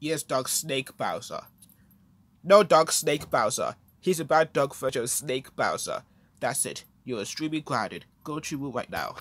Yes, Dark Snake Bowser. No, Dark Snake Bowser. He's a bad dog version of Snake Bowser. That's it. You're extremely grounded. Go to your room right now.